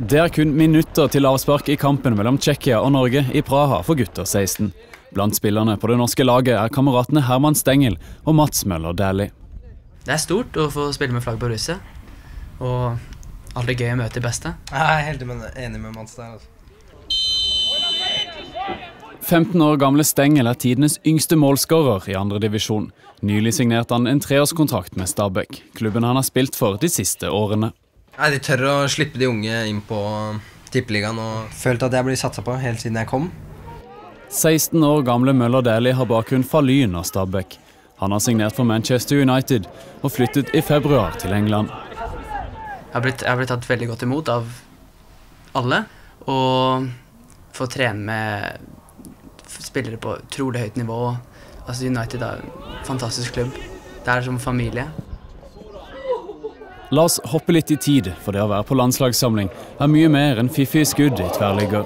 Det er kun minutter til avspark i kampen mellom Tsjekkia og Norge i Praha for gutter 16. Blant spillerne på det norske laget er kameratene Herman Stengel og Mats Møller Dæhlie. Det er stort å få spille med flagg på russet, Og aldri gøy å møte de beste. Jeg er helt enig med Mats der. altså. 15 år gamle Stengel er tidenes yngste målskårer i andredivisjon. Nylig signerte han en treårskontrakt med Stabæk, klubben han har spilt for de siste årene. Nei, De tør å slippe de unge inn på tippeligaen og følt at jeg blir satsa på helt siden jeg kom. 16 år gamle Møller Dæhlie har bakgrunn fra Lyn og Stabæk. Han har signert for Manchester United og flyttet i februar til England. Jeg har blitt, jeg har blitt tatt veldig godt imot av alle. Og få trene med spillere på utrolig høyt nivå. Altså United er en fantastisk klubb. Det er som familie. La oss hoppe litt i tid, for det å være på landslagssamling er mye mer enn fiffige skudd i tverrligger.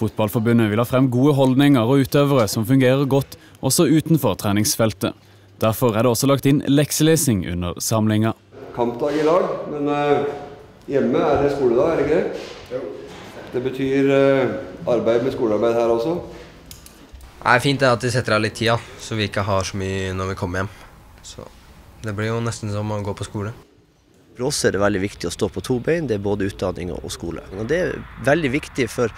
Fotballforbundet vil ha frem gode holdninger og utøvere som fungerer godt også utenfor treningsfeltet. Derfor er det også lagt inn lekselesing under samlinga. Kampdag i dag, men eh, hjemme er det skoledag, er det ikke det? Det betyr eh, arbeid med skolearbeid her også. Det er fint at de setter av litt tid, så vi ikke har så mye når vi kommer hjem. Så det blir jo nesten som å gå på skole. For oss er det veldig viktig å stå på to bein. Det er både utdanning og skole. Og det er veldig viktig for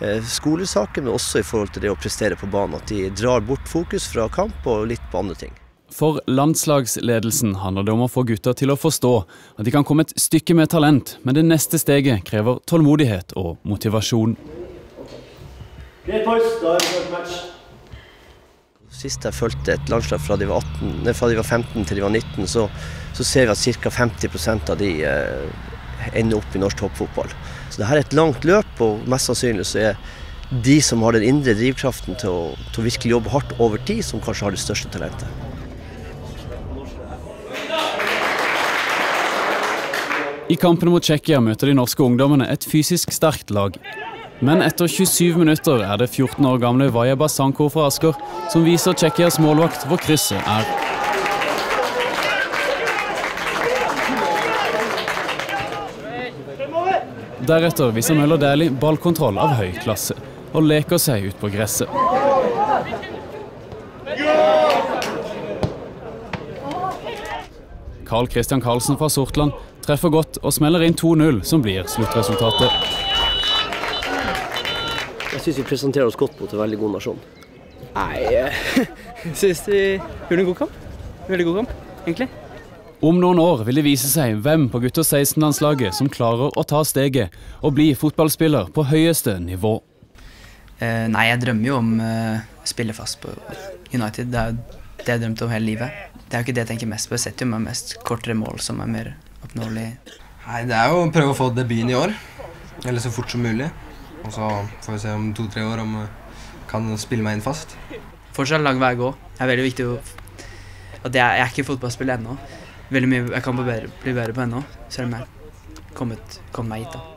eh, skolesaken, men også i forhold til det å prestere på banen. At de drar bort fokus fra kamp og litt på andre ting. For landslagsledelsen handler det om å få gutter til å forstå at de kan komme et stykke med talent, men det neste steget krever tålmodighet og motivasjon. Greit, boys. Da er det match. Sist jeg fulgte et landslag fra de var, 18, nei, fra de var 15 til de var 19, så, så ser vi at ca. 50% av de eh, ender opp i norsk toppfotball. Så det her er et langt løp, og mest sannsynlig så er de som har den indre drivkraften til å, til å virkelig jobbe hardt over tid, som kanskje har det største talentet. I kampen mot Tsjekkia møter de norske ungdommene et fysisk sterkt lag. Men etter 27 minutter er det 14 år gamle Vaja Basanko fra Asker som viser Tsjekkias målvakt hvor krysset er. Deretter viser Møller Dæhlie ballkontroll av høy klasse og leker seg ut på gresset. Carl Christian Karlsen fra Sortland treffer godt og smeller inn 2-0, som blir sluttresultatet. Jeg syns vi presenterer oss godt mot en veldig god nasjon. Nei, jeg syns vi gjorde en god kamp. Veldig god kamp, egentlig. Om noen år vil det vise seg hvem på gutter 16-landslaget som klarer å ta steget og bli fotballspiller på høyeste nivå. Eh, nei, jeg drømmer jo om eh, å spille fast på United. Det er det jeg drømte om hele livet. Det er jo ikke det jeg tenker mest på. Jeg setter jo meg mest kortere mål som er mer oppnåelig. Nei, Det er jo å prøve å få debuten i år. Eller så fort som mulig. Og så får vi se om to-tre år om jeg kan spille meg inn fast. Fortsatt lang vei å gå. Det er veldig viktig at jeg, jeg er ikke fotballspiller ennå. Veldig mye jeg kan bli bli bedre på ennå, selv om jeg har kommet, kommet meg hit. da.